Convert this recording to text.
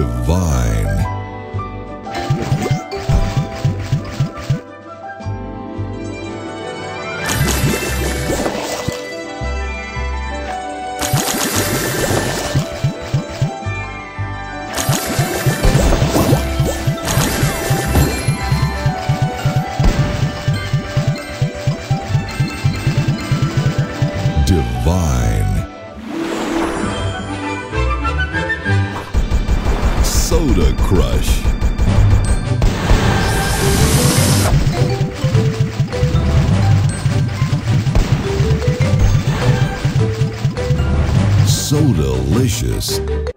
divine. divine. Soda Crush. Soda delicious.